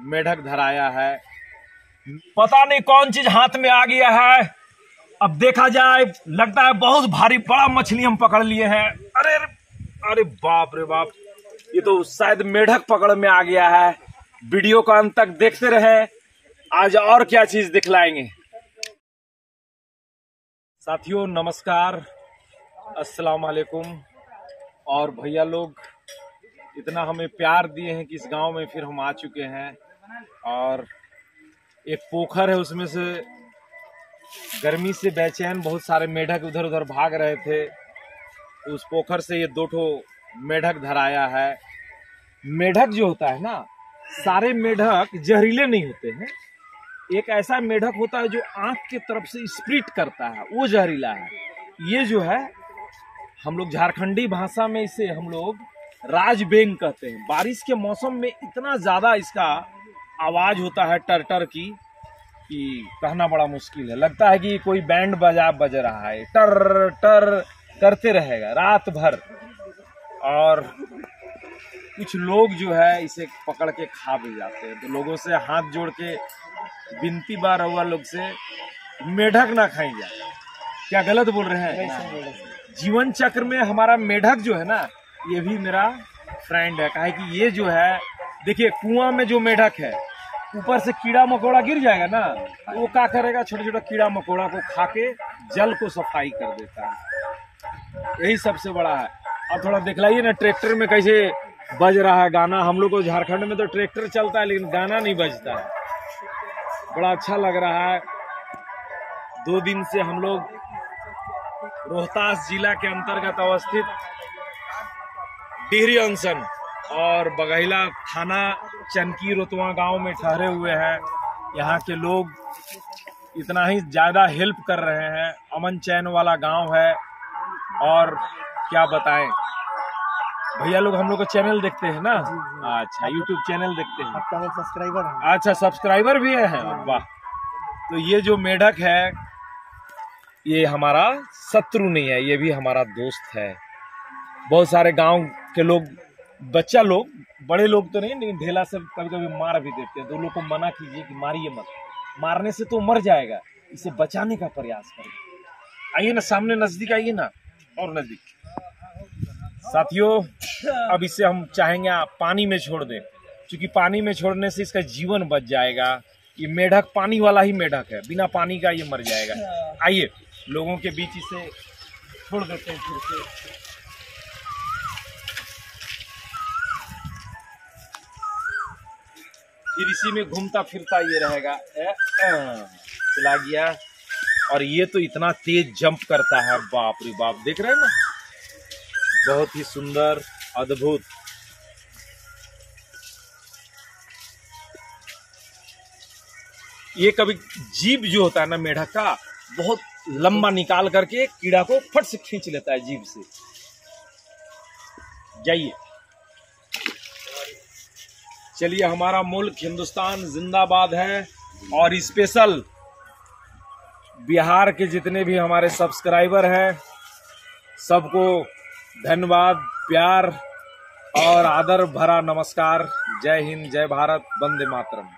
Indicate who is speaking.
Speaker 1: मेढक धराया है। पता नहीं कौन चीज़ हाथ में आ गया है। अब देखा जाए, लगता है बहुत भारी बड़ा मछली हम पकड़ लिए हैं। अरे अरे बाप रे बाप, ये तो शायद मेढक पकड़ में आ गया है। वीडियो का अंत तक देखते रहे। आज और क्या चीज़ दिखलाएँगे? साथियों, नमस्कार। अस्सलाम वालेकुम। और भैया लोग, इतना हमें प्यार दिए हैं कि इस गाँव में फिर हम आ चुके हैं। और एक पोखर है, उसमें से गर्मी से बेचैन बहुत सारे मेढक उधर उधर भाग रहे थे। तो उस पोखर से ये दो ठो मेढक धराया है। मेढक जो होता है ना, सारे मेढक जहरीले नहीं होते हैं। एक ऐसा मेढक होता है जो आँख के तरफ़ से स्प्रिट करता है, वो जहरीला है। ये जो है, हम लोग झारखंडी भाषा में इसे हम लोग राजबेंग कहते हैं। बारिश के मौसम में इतना ज़्यादा इसका आवाज़ होता है टर टर की कि कहना बड़ा मुश्किल है। लगता है कि कोई बैंड बजा बज रहा है। टर टर करते रहेगा रात भर। और कुछ लोग जो है इसे पकड़ के खा भी जाते हैं। तो लोगों से हाथ जोड़ के बिनती बार हुआ लोग से मेढक ना खाई जाए। क्या गलत बोल रहे हैं? जीवन चक्र में हमारा मेढक जो है ना ये भी मेरा फ्रेंड है। कहा कि ये जो है देखिए कुआँ में जो मेढक है ऊपर से कीड़ा मकोड़ा गिर जाएगा ना तो वो क्या करेगा? छोटा छोटा कीड़ा मकोड़ा को खा के जल को सफ़ाई कर देता है। यही सबसे बड़ा है। अब थोड़ा दिखलाइए ना, ट्रैक्टर में कैसे बज रहा है गाना। हम लोग को झारखंड में तो ट्रैक्टर चलता है, लेकिन गाना नहीं बजता है। बड़ा अच्छा लग रहा है। दो दिन से हम लोग रोहतास जिला के अंतर्गत अवस्थित डिहरी अंसन और बघैला थाना चनकी रोतवा गाँव में ठहरे हुए हैं। यहाँ के लोग इतना ही ज़्यादा हेल्प कर रहे हैं। अमन चैन वाला गाँव है। और क्या बताएँ? भैया लोग हम लोग का चैनल देखते हैं ना? अच्छा यूट्यूब चैनल देखते हैं।
Speaker 2: सब्सक्राइबर है।
Speaker 1: अच्छा सब्सक्राइबर भी है? वाह। तो ये जो मेढक है ये हमारा शत्रु नहीं है ये भी हमारा दोस्त है। बहुत सारे गाँव के लोग बच्चा लोग, बड़े लोग तो नहीं, लेकिन ढेला से कभी कभी मार भी देते हैं। तो लोग को मना कीजिए कि मारिए मत। मारने से तो मर जाएगा, इसे बचाने का प्रयास करिए। आइए ना, सामने नज़दीक आइए ना, और नज़दीक। साथियों, अब इसे हम चाहेंगे आप पानी में छोड़ दें, क्योंकि पानी में छोड़ने से इसका जीवन बच जाएगा। ये मेढक, पानी वाला ही मेढक है। बिना पानी का ये मर जाएगा। आइए, लोगों के बीच इसे छोड़ देते हैं फिर से। फिर इसी में घूमता फिरता ये रहेगा। चला गया। और ये तो इतना तेज जंप करता है, बाप रे बाप, देख रहे हैं ना? बहुत ही सुंदर, अद्भुत। ये कभी जीभ जो होता है ना, मेढक का, बहुत लंबा निकाल करके कीड़ा को फट से खींच लेता है जीभ से। जाइए। चलिए, हमारा मुल्क हिंदुस्तान जिंदाबाद है और स्पेशल बिहार के जितने भी हमारे सब्सक्राइबर हैं, सबको धन्यवाद, प्यार और आदर भरा नमस्कार। जय हिंद, जय भारत, वंदे मातरम।